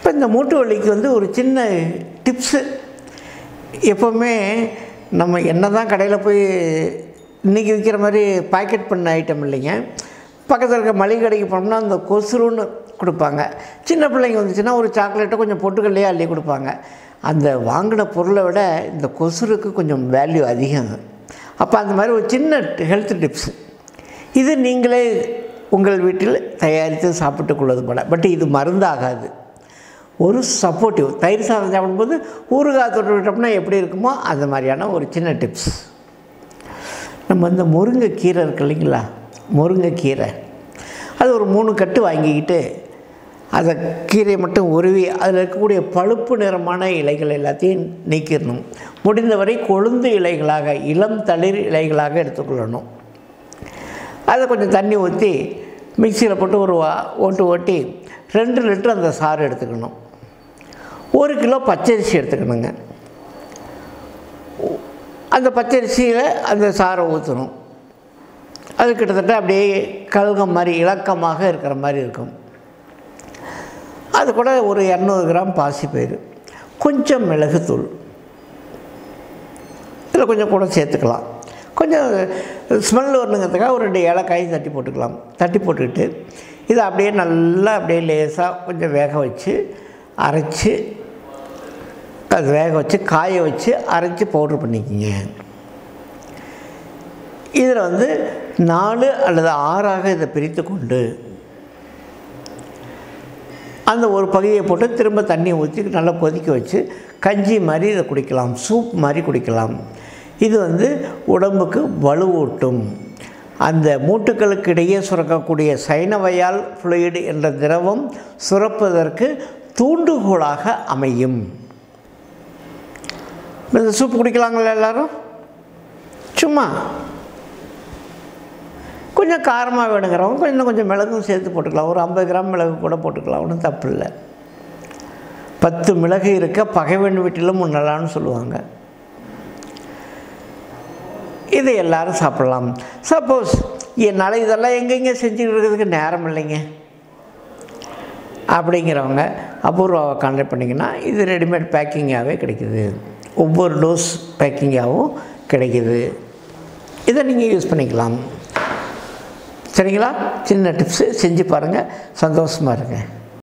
இப்போ இந்த மூட்டு வலிக்கு வந்து ஒரு சின்ன டிப்ஸு எப்போவுமே நம்ம என்ன தான் கடையில் போய் இன்றைக்கி விற்கிற மாதிரி பாக்கெட் பண்ண ஐட்டம் இல்லைங்க. பக்கத்தில் இருக்க மளிகை கடைக்கு போனோம்னா அந்த கொசுருன்னு கொடுப்பாங்க. சின்ன பிள்ளைங்க வந்துச்சுன்னா ஒரு சாக்லேட்டை கொஞ்சம் பொட்டுக்கல்லையே அள்ளி கொடுப்பாங்க. அந்த வாங்கின பொருளை விட இந்த கொசுருக்கு கொஞ்சம் வேல்யூ அதிகம். அப்போ அந்த மாதிரி ஒரு சின்ன ஹெல்த் டிப்ஸ் இது நீங்களே உங்கள் வீட்டில் தயாரித்து சாப்பிட்டு கொள்வது போல. பட் இது மருந்தாகாது. ஒரு சப்போர்ட்டிவ் தயிர் சாதம் சாப்பிடும்போது ஊறுகாய் தொட்டு விட்டோம்னா எப்படி இருக்குமோ அந்த மாதிரியான ஒரு சின்ன டிப்ஸ் நம்ம இந்த முருங்கைக்கீரை இருக்கு இல்லைங்களா? முருங்கைக்கீரை. அது ஒரு மூணு கட்டு வாங்கிக்கிட்டு அதை கீரையை மட்டும் உருவி அதில் இருக்கக்கூடிய பழுப்பு நிறமான இலைகள் எல்லாத்தையும் நீக்கிடணும். முடிந்தவரை கொழுந்து இலைகளாக இளம் தளிர் இலைகளாக எடுத்துக்கொள்ளணும். அதை கொஞ்சம் தண்ணி ஊற்றி மிக்சியில் போட்டு ஒரு வா- ஓட்டு ஓட்டி ரெண்டு லிட்டர் அந்த சாறு எடுத்துக்கணும். ஒரு கிலோ பச்சரிசி எடுத்துக்கணுங்க. அந்த பச்சரிசியில் அந்த சாறை ஊற்றணும் அது கிட்டத்தட்ட அப்படியே கல்கம் மாதிரி இலக்கமாக இருக்கிற மாதிரி இருக்கும். அது கூட ஒரு இரநூறு கிராம் பாசிப்பயிறு கொஞ்சம் மிளகுத்தூள். இதில் கொஞ்சம் கூட சேர்த்துக்கலாம். கொஞ்சம் ஸ்மெல் வரணுங்கிறதுக்காக ஒரு ரெண்டு ஏலக்காயும் தட்டி போட்டுக்கலாம். தட்டி போட்டுக்கிட்டு இதை அப்படியே நல்லா அப்படியே லேசாக கொஞ்சம் வேக வச்சு அரைச்சி அது வேக வச்சு காய வச்சு அரைச்சி பவுட்ரு பண்ணிக்கோங்க. இதில் வந்து நாலு அல்லது ஆறாக இதை பிரித்து கொண்டு அந்த ஒரு பகுதியை போட்டு திரும்ப தண்ணியை ஊற்றி நல்லா கொதிக்க வச்சு கஞ்சி மாதிரி இதை குடிக்கலாம் சூப் மாதிரி குடிக்கலாம். இது வந்து உடம்புக்கு வலுவூட்டும். அந்த மூட்டுக்களுக்கு இடையே சுரக்கக்கூடிய சைனவையால் ஃப்ளூயிடு என்ற திரவம் சுரப்பதற்கு தூண்டுகோலாக அமையும். இந்த சூப் குடிக்கலாங்களா எல்லாரும்? சும்மா. கொஞ்சம் காரமாக வேணுங்கிறவங்க கொஞ்சம் கொஞ்சம் மிளகும் சேர்த்து போட்டுக்கலாம். ஒரு ஐம்பது கிராம் மிளகு கூட போட்டுக்கலாம். ஒன்றும் தப்பு இல்லை. பத்து மிளகு இருக்க பகைவன் வீட்டிலும் முன்னலான்னு சொல்லுவாங்க. இதை எல்லாரும் சாப்பிடலாம். சப்போஸ் என்னால் இதெல்லாம் எங்கெங்கே செஞ்சுட்டு இருக்கிறதுக்கு நேரம் இல்லைங்க. அப்படிங்கிறவங்க அபூர்வாவை கான்டாக்ட் பண்ணிங்கன்னா இது ரெடிமேட் பேக்கிங்காகவே கிடைக்குது. ஒவ்வொரு டோஸ் பேக்கிங்காகவும் கிடைக்குது. இதை நீங்கள் யூஸ் பண்ணிக்கலாம். சரிங்களா? சின்ன டிப்ஸு செஞ்சு பாருங்கள் சந்தோஷமாக இருங்க.